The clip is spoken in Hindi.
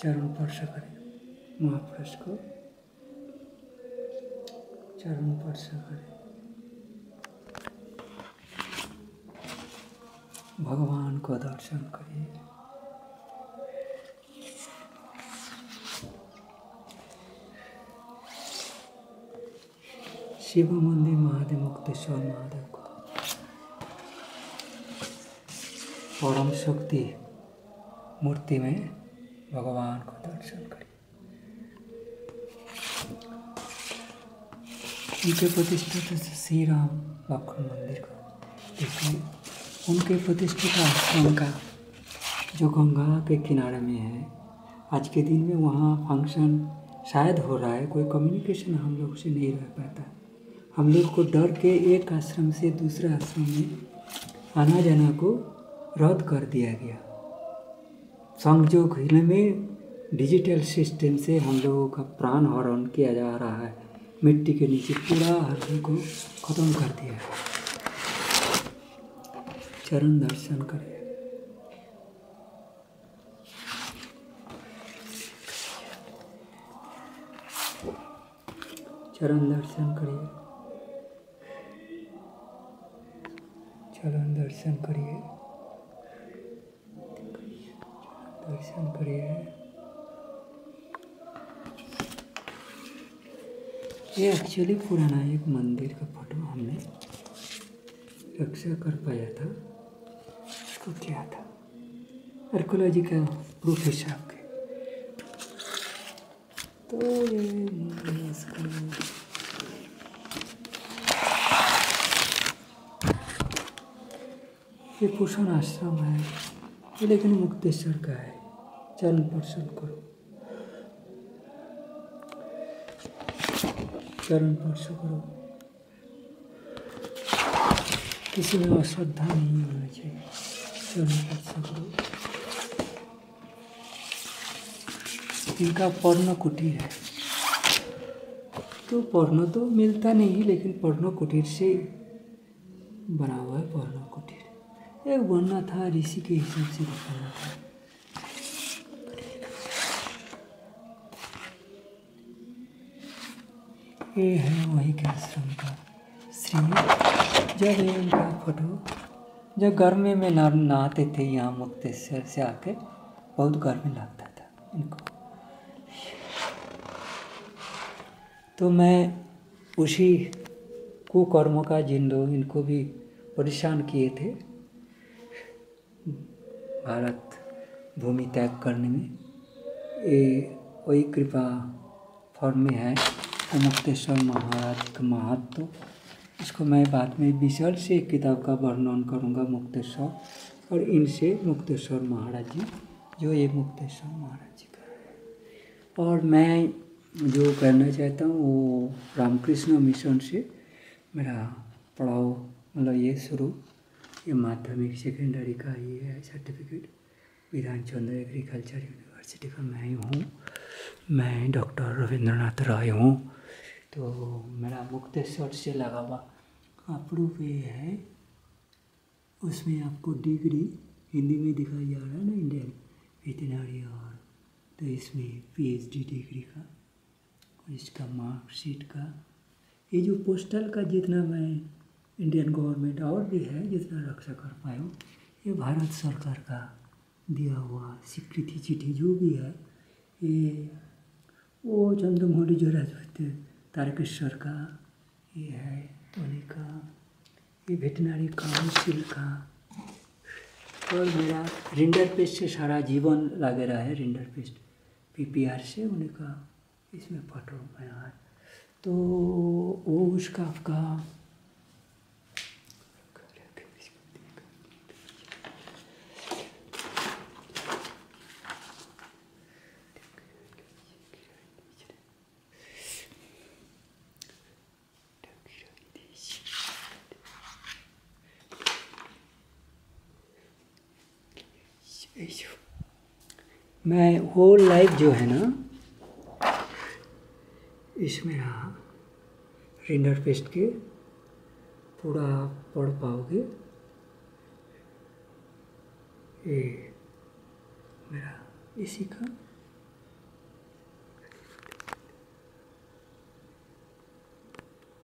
चरण स्पर्श करें। महापुरुष को चरण स्पर्श करें। भगवान को दर्शन करिए। शिव मंदिर महादेव मुक्तेश्वर महादेव को। परम शक्ति मूर्ति में भगवान को दर्शन करिए उनके प्रतिष्ठित श्री राम लक्ष्मण मंदिर को देखिए, उनके प्रतिष्ठित आश्रम का जो गंगा के किनारे में है, आज के दिन में वहाँ फ़ंक्शन शायद हो रहा है, कोई कम्युनिकेशन हम लोग से नहीं रह पाता। हम लोग को डर के एक आश्रम से दूसरे आश्रम में आना जाना को रद्द कर दिया गया। हिल में डिजिटल सिस्टम से हम लोगों का प्राण हरण किया जा रहा है। मिट्टी के नीचे पूरा हड्डी को खत्म कर दिया है। चरण दर्शन करें। चरण दर्शन करिए। चरण दर्शन करिए। दर्शन करिए ये एक्चुअली पुराना एक मंदिर का फ़ोटो हमने रक्षा कर पाया था। उसको किया था? आर्कोलॉजी का प्रूफ हिसाब के। तो ये इसका। ये पोषण आश्रम है लेकिन मुक्तेश्वर का है। चरण दर्शन करो। चरण स्पर्श करो। किसी में अश्रद्धा नहीं होना चाहिए। चरण स्पर्श करो। इनका पर्ण कुटीर है। तो पर्ण तो मिलता नहीं, लेकिन पर्ण कुटीर से बना हुआ है पर्ण कुटीर। एक बनना था ऋषि के हिसाब से बनाना था ये है वही के। आश्रम का श्री जब ये इनका फ़ोटो। जब गर्मी में ना, नहाते थे यहाँ मुक्तेश्वर से आके, बहुत गर्मी लगता था इनको। तो मैं उसी कुकर्मों का जिन लोग इनको भी परेशान किए थे। भारत भूमि त्याग करने में। ये वही कृपा फॉर्म में है। मुक्तेश्वर महाराज का महत्व। इसको मैं बाद में विशल से एक किताब का वर्णन करूँगा मुक्तेश्वर और इनसे मुक्तेश्वर महाराज जी, जो ये मुक्तेश्वर महाराज जी का है। और मैं जो करना चाहता हूँ, वो रामकृष्ण मिशन से मेरा पढ़ाओ मतलब ये शुरू। ये माध्यमिक सेकेंडरी का ये है certificate Bidhan Chandra agriculture university का मैं ही हूँ। मैं डॉक्टर रविंद्रनाथ राय हूँ। तो मेरा मुक्तेश्वर से लगा हुआ अप्रूव ये है। उसमें आपको डिग्री हिंदी में दिखाई जा रहा है ना इंडियन वेटनरी और तो इसमें पीएचडी डिग्री का और इसका मार्कशीट का। ये जो पोस्टल का जितना मैं इंडियन गवर्नमेंट और भी है जितना रक्षा कर हूँ, ये भारत सरकार का दिया हुआ स्वीकृति चिट्ठी जो भी है, ये वो चंद्रमौली जो राजपूत तारकेश्वर का, ये है उन्हीं का, ये वेटनरी काउंसिल का। और मेरा रिंडर पेस्ट से सारा जीवन लगे रहा है, रिंडर पेस्ट। पीपीआर से उन्हीं का, इसमें फ़ोटो आज तो वो उसका आपका मैं होल लाइफ जो है ना, इसमें रहा रिंडर पेस्ट के पूरा पढ़ पाओगे। ये मेरा इसी का